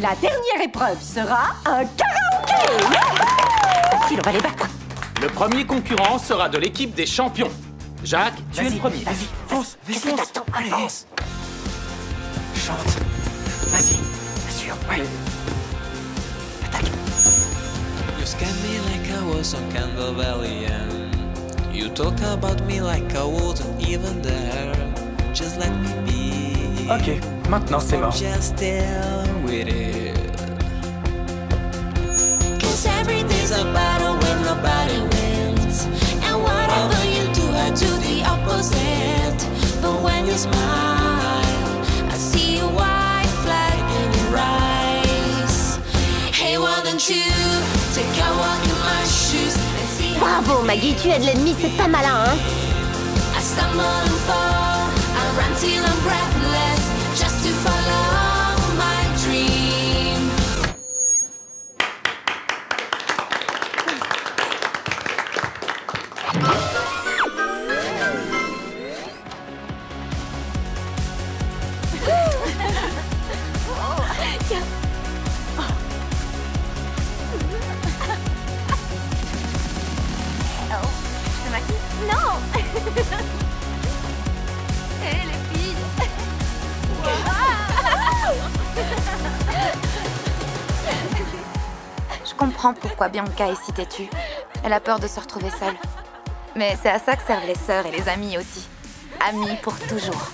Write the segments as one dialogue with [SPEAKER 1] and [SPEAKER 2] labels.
[SPEAKER 1] La dernière épreuve sera un karaoké
[SPEAKER 2] Facile, on va les battre.
[SPEAKER 3] Le premier concurrent sera de l'équipe des champions. Jacques, tu es le premier.
[SPEAKER 2] Vas-y, fonce,
[SPEAKER 3] Qu'est-ce
[SPEAKER 2] fonce. Allez,
[SPEAKER 3] Fonce.
[SPEAKER 2] Chante. Vas-y, bien sûr. Ouais. Attaque.
[SPEAKER 4] You scanned me like I was on Candle Valley and you talk about me like I wasn't even there. Just let me be.
[SPEAKER 2] Ok, maintenant c'est mort.
[SPEAKER 4] Just deal with it. Cause everything's a battle when nobody wins. And whatever you do, I do the opposite. But when you smile, I see a white flag in your eyes. Hey, why don't you take a walk in my shoes and see how
[SPEAKER 5] Bravo Maggie, tu aides l'ennemi, c'est pas malin, hein?
[SPEAKER 4] I stumble and fall. I run till I'm breathless
[SPEAKER 6] pourquoi Bianca est si têtue. Elle a peur de se retrouver seule. Mais c'est à ça que servent les sœurs et les amis aussi. Amis pour toujours.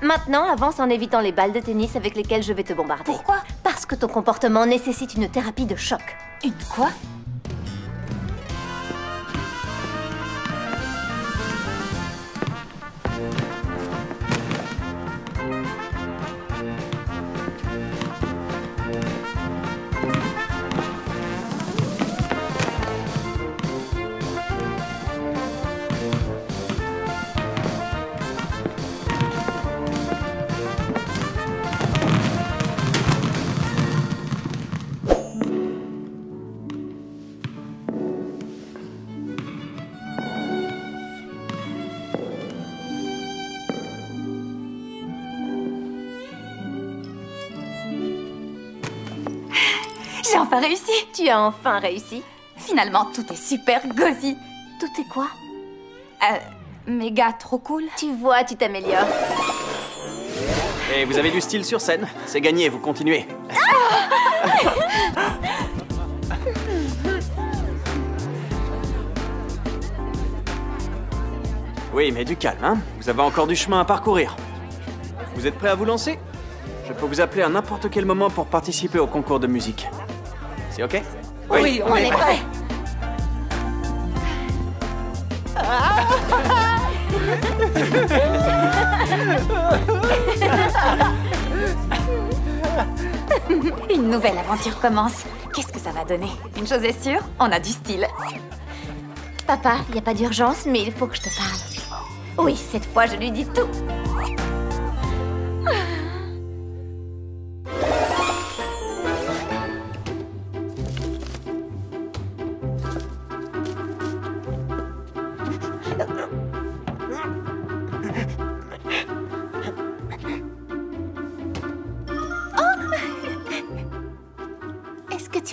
[SPEAKER 5] Maintenant, avance en évitant les balles de tennis avec lesquelles je vais te bombarder.
[SPEAKER 6] Pourquoi?
[SPEAKER 5] Parce que ton comportement nécessite une thérapie de choc.
[SPEAKER 6] Une quoi? Enfin réussi
[SPEAKER 5] Tu as enfin réussi.
[SPEAKER 6] Finalement, tout est super gauzy.
[SPEAKER 5] Tout est quoi?
[SPEAKER 6] Euh, méga trop cool.
[SPEAKER 5] Tu vois, tu t'améliores.
[SPEAKER 7] Et vous avez du style sur scène. C'est gagné, vous continuez. oui, mais du calme, hein. Vous avez encore du chemin à parcourir. Vous êtes prêts à vous lancer? Je peux vous appeler à n'importe quel moment pour participer au concours de musique. C'est ok?
[SPEAKER 1] Oui, on, est prêts
[SPEAKER 6] Une nouvelle aventure commence. Qu'est-ce que ça va donner? Une chose est sûre, on a du style.
[SPEAKER 5] Papa, il n'y a pas d'urgence, mais il faut que je te parle. Oui, cette fois, je lui dis tout.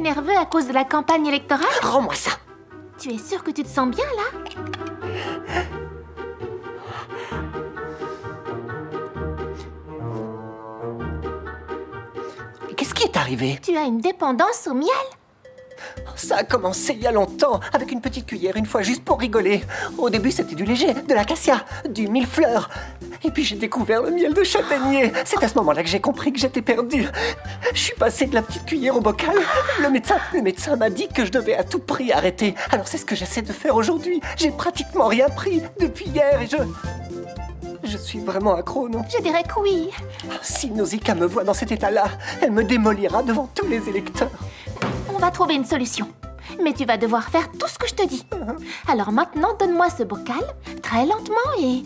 [SPEAKER 8] Nerveux à cause de la campagne électorale
[SPEAKER 2] Rends-moi ça.
[SPEAKER 8] Tu es sûr que tu te sens bien là
[SPEAKER 2] Qu'est-ce qui est arrivé
[SPEAKER 8] Tu as une dépendance au miel
[SPEAKER 2] Ça a commencé il y a longtemps, avec une petite cuillère une fois, juste pour rigoler. Au début, c'était du léger, de l'acacia, du millefleur. Et puis j'ai découvert le miel de châtaignier. C'est à ce moment-là que j'ai compris que j'étais perdue. Je suis passée de la petite cuillère au bocal. Le médecin, le médecin m'a dit que je devais à tout prix arrêter. Alors c'est ce que j'essaie de faire aujourd'hui. J'ai pratiquement rien pris depuis hier et je... Je suis vraiment accro, non?
[SPEAKER 8] Je dirais que oui.
[SPEAKER 2] Si Nausicaa me voit dans cet état-là, elle me démolira devant tous les électeurs.
[SPEAKER 8] On va trouver une solution. Mais tu vas devoir faire tout ce que je te dis. Alors maintenant, donne-moi ce bocal, très lentement et...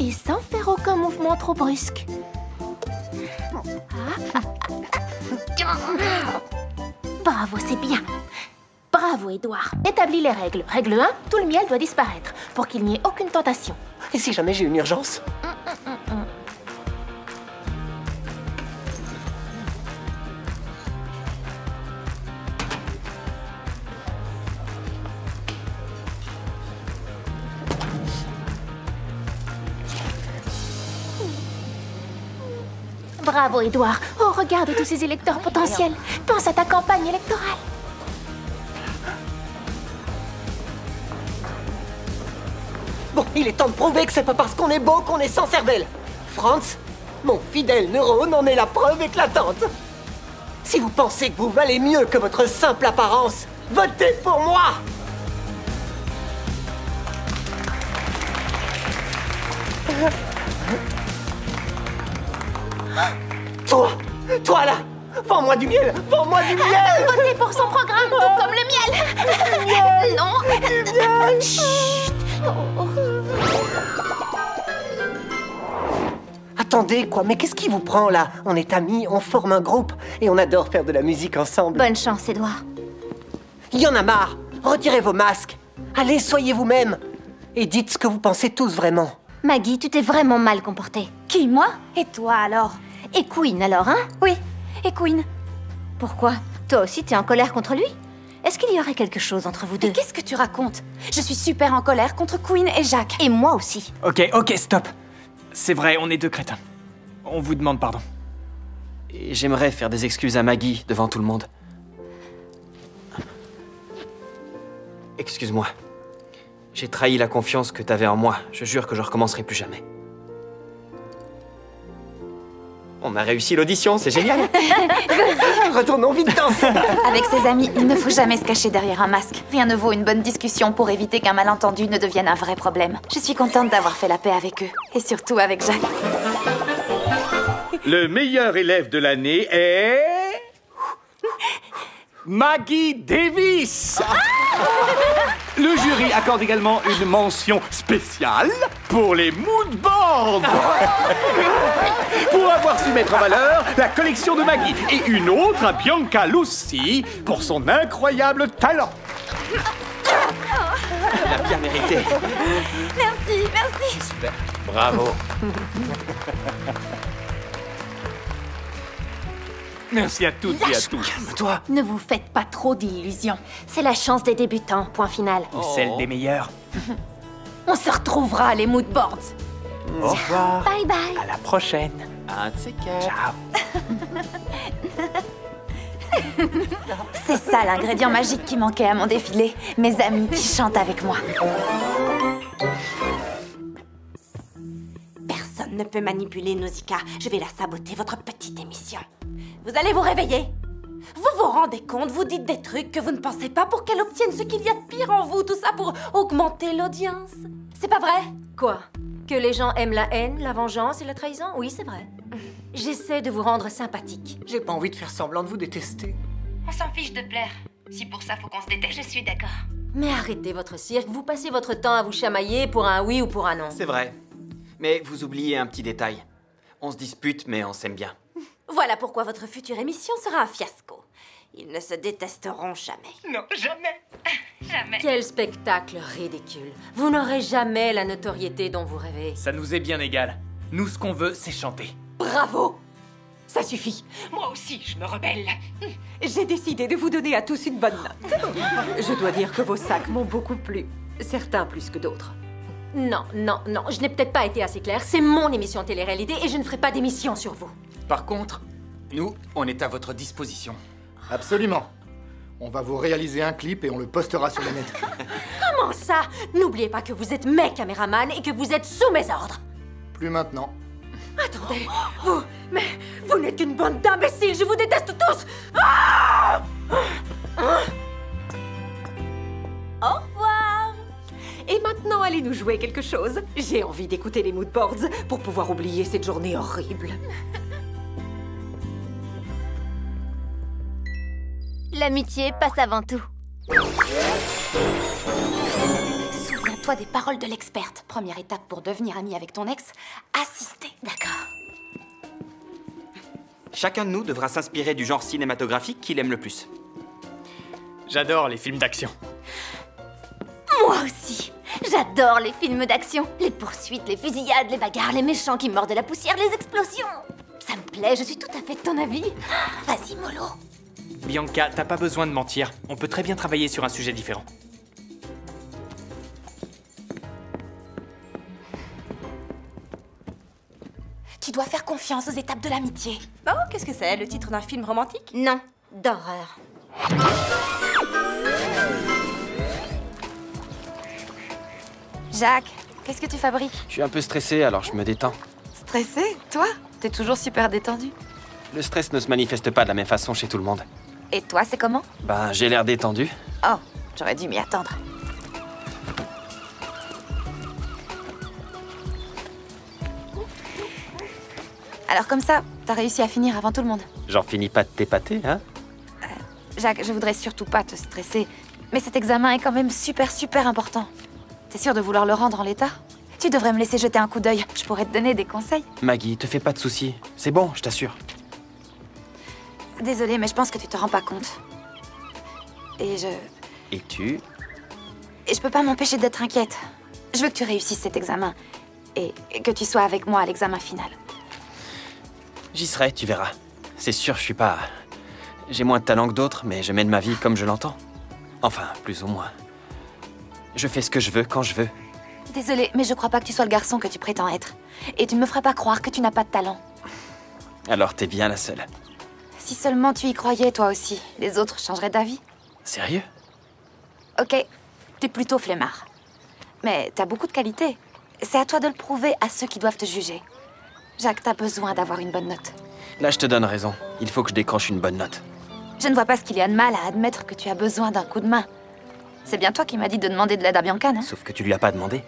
[SPEAKER 8] et sans faire aucun mouvement trop brusque. Bravo, c'est bien. Bravo, Edouard. Établis les règles. Règle 1, tout le miel doit disparaître pour qu'il n'y ait aucune tentation.
[SPEAKER 2] Et si jamais j'ai une urgence?
[SPEAKER 8] Bravo, Edouard. Oh, regarde tous ces électeurs potentiels. Pense à ta campagne électorale.
[SPEAKER 2] Bon, il est temps de prouver que c'est pas parce qu'on est beau qu'on est sans cervelle. Franz, mon fidèle neurone en est la preuve éclatante. Si vous pensez que vous valez mieux que votre simple apparence, votez pour moi Toi Toi là Vends-moi du miel Vends-moi du miel
[SPEAKER 8] Votez pour son programme, tout comme le miel. non. Chut. Oh.
[SPEAKER 2] Attendez, quoi, mais qu'est-ce qui vous prend là? On est amis, on forme un groupe et on adore faire de la musique ensemble.
[SPEAKER 5] Bonne chance, Edouard.
[SPEAKER 2] Il y en a marre Retirez vos masques Allez, soyez vous-même Et dites ce que vous pensez tous vraiment.
[SPEAKER 5] Maggie, tu t'es vraiment mal comportée.
[SPEAKER 1] Qui, moi? Et toi alors?
[SPEAKER 5] Et Queen alors, hein?
[SPEAKER 1] Oui, et Queen?
[SPEAKER 5] Pourquoi? Toi aussi, t'es en colère contre lui? Est-ce qu'il y aurait quelque chose entre vous deux?
[SPEAKER 1] Mais qu'est-ce que tu racontes? Je suis super en colère contre Queen et Jacques.
[SPEAKER 5] Et moi aussi.
[SPEAKER 9] Ok, ok, stop. C'est vrai, on est deux crétins. On vous demande pardon.
[SPEAKER 7] Et j'aimerais faire des excuses à Maggie devant tout le monde. Excuse-moi. J'ai trahi la confiance que t'avais en moi. Je jure que je recommencerai plus jamais. On a réussi l'audition, c'est génial.
[SPEAKER 2] Retournons vite danser
[SPEAKER 6] Avec ses amis, il ne faut jamais se cacher derrière un masque. Rien ne vaut une bonne discussion pour éviter qu'un malentendu ne devienne un vrai problème. Je suis contente d'avoir fait la paix avec eux. Et surtout avec Jacques.
[SPEAKER 10] Le meilleur élève de l'année est... Maggie Davis Le jury accorde également une mention spéciale pour les moodboards Pour avoir su mettre en valeur la collection de Maggie et une autre à Bianca Lucy pour son incroyable talent
[SPEAKER 7] Elle a bien mérité.
[SPEAKER 6] Merci, merci.
[SPEAKER 10] Bravo Merci à toutes et à tous
[SPEAKER 7] Toi
[SPEAKER 1] Ne vous faites pas trop d'illusions.
[SPEAKER 8] C'est la chance des débutants, point final.
[SPEAKER 9] Ou celle des meilleurs.
[SPEAKER 1] On se retrouvera les moodboards.
[SPEAKER 9] Au revoir.
[SPEAKER 8] Bye bye.
[SPEAKER 9] À la prochaine.
[SPEAKER 7] Un.
[SPEAKER 9] Ciao.
[SPEAKER 6] C'est ça l'ingrédient magique qui manquait à mon défilé. Mes amis qui chantent avec moi.
[SPEAKER 1] Personne ne peut manipuler Nausicaa. Je vais la saboter, votre petite émission. Vous allez vous réveiller. Vous vous rendez compte, vous dites des trucs que vous ne pensez pas pour qu'elle obtienne ce qu'il y a de pire en vous, tout ça pour augmenter l'audience. C'est pas vrai?
[SPEAKER 11] Quoi? Que les gens aiment la haine, la vengeance et la trahison? Oui, c'est vrai. J'essaie de vous rendre sympathique.
[SPEAKER 2] J'ai pas envie de faire semblant de vous détester.
[SPEAKER 12] On s'en fiche de plaire. Si pour ça faut qu'on se déteste, je suis d'accord.
[SPEAKER 11] Mais arrêtez votre cirque, vous passez votre temps à vous chamailler pour un oui ou pour un non.
[SPEAKER 7] C'est vrai. Mais vous oubliez un petit détail. On se dispute, mais on s'aime bien.
[SPEAKER 11] Voilà pourquoi votre future émission sera un fiasco. Ils ne se détesteront jamais.
[SPEAKER 12] Non, jamais. Jamais.
[SPEAKER 11] Quel spectacle ridicule. Vous n'aurez jamais la notoriété dont vous rêvez.
[SPEAKER 9] Ça nous est bien égal. Nous, ce qu'on veut, c'est chanter.
[SPEAKER 1] Bravo Ça suffit.
[SPEAKER 12] Moi aussi, je me rebelle.
[SPEAKER 1] J'ai décidé de vous donner à tous une bonne note. Je dois dire que vos sacs m'ont beaucoup plu. Certains plus que d'autres.
[SPEAKER 11] Non, non, non, je n'ai peut-être pas été assez claire. C'est mon émission télé-réalité et je ne ferai pas d'émission sur vous.
[SPEAKER 3] Par contre, nous, on est à votre disposition.
[SPEAKER 13] Absolument. On va vous réaliser un clip et on le postera sur le net.
[SPEAKER 11] Comment ça? N'oubliez pas que vous êtes mes caméramans et que vous êtes sous mes ordres.
[SPEAKER 13] Plus maintenant.
[SPEAKER 11] Attendez, vous, mais vous n'êtes qu'une bande d'imbéciles, je vous déteste tous Ah
[SPEAKER 1] Au revoir Et maintenant, allez nous jouer quelque chose. J'ai envie d'écouter les moodboards pour pouvoir oublier cette journée horrible.
[SPEAKER 5] L'amitié passe avant tout.
[SPEAKER 6] Souviens-toi des paroles de l'experte. Première étape pour devenir ami avec ton ex, assister.
[SPEAKER 5] D'accord.
[SPEAKER 7] Chacun de nous devra s'inspirer du genre cinématographique qu'il aime le plus.
[SPEAKER 9] J'adore les films d'action.
[SPEAKER 5] Moi aussi J'adore les films d'action Les poursuites, les fusillades, les bagarres, les méchants qui mordent de la poussière, les explosions Ça me plaît, je suis tout à fait de ton avis. Vas-y, mollo
[SPEAKER 9] Bianca, t'as pas besoin de mentir. On peut très bien travailler sur un sujet différent.
[SPEAKER 6] Tu dois faire confiance aux étapes de l'amitié.
[SPEAKER 1] Oh, qu'est-ce que c'est Le titre d'un film romantique?
[SPEAKER 5] Non, d'horreur.
[SPEAKER 6] Jacques, qu'est-ce que tu fabriques?
[SPEAKER 7] Je suis un peu stressé, alors je me détends.
[SPEAKER 6] Stressé? Toi? T'es toujours super détendu.
[SPEAKER 7] Le stress ne se manifeste pas de la même façon chez tout le monde.
[SPEAKER 6] Et toi, c'est comment
[SPEAKER 7] Ben, j'ai l'air détendu.
[SPEAKER 6] Oh, j'aurais dû m'y attendre. Alors comme ça, t'as réussi à finir avant tout le monde.
[SPEAKER 7] J'en finis pas de t'épater, hein
[SPEAKER 6] Jacques, je voudrais surtout pas te stresser, mais cet examen est quand même super super important. T'es sûr de vouloir le rendre en l'état? Tu devrais me laisser jeter un coup d'œil, je pourrais te donner des conseils.
[SPEAKER 7] Maggie, te fais pas de soucis. C'est bon, je t'assure.
[SPEAKER 6] Désolée, mais je pense que tu te rends pas compte. Et je...
[SPEAKER 7] Et tu
[SPEAKER 6] Et je peux pas m'empêcher d'être inquiète. Je veux que tu réussisses cet examen. Et que tu sois avec moi à l'examen final.
[SPEAKER 7] J'y serai, tu verras. C'est sûr, je suis pas. J'ai moins de talent que d'autres, mais je mène ma vie comme je l'entends. Enfin, plus ou moins. Je fais ce que je veux quand je veux.
[SPEAKER 6] Désolée, mais je crois pas que tu sois le garçon que tu prétends être. Et tu ne me feras pas croire que tu n'as pas de talent.
[SPEAKER 7] Alors t'es bien la seule.
[SPEAKER 6] Si seulement tu y croyais, toi aussi, les autres changeraient d'avis.
[SPEAKER 7] Sérieux?
[SPEAKER 6] Ok, t'es plutôt flemmard. Mais t'as beaucoup de qualités. C'est à toi de le prouver à ceux qui doivent te juger. Jacques, t'as besoin d'avoir une bonne note.
[SPEAKER 7] Là, je te donne raison. Il faut que je décroche une bonne note.
[SPEAKER 6] Je ne vois pas ce qu'il y a de mal à admettre que tu as besoin d'un coup de main. C'est bien toi qui m'as dit de demander de l'aide à Bianca, non?
[SPEAKER 7] Sauf que tu lui as pas demandé.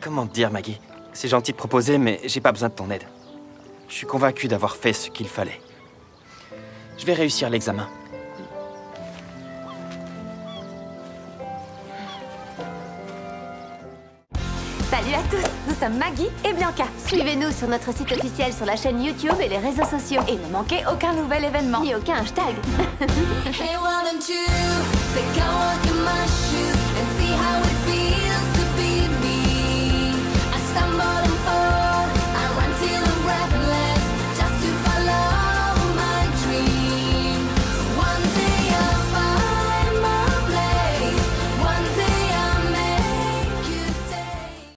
[SPEAKER 7] Comment te dire, Maggie? C'est gentil de proposer, mais j'ai pas besoin de ton aide. Je suis convaincu d'avoir fait ce qu'il fallait. Je vais réussir l'examen.
[SPEAKER 5] Salut à tous, nous sommes Maggie et Bianca. Suivez-nous sur notre site officiel sur la chaîne YouTube et les réseaux sociaux.
[SPEAKER 6] Et ne manquez aucun nouvel événement,
[SPEAKER 5] ni aucun hashtag.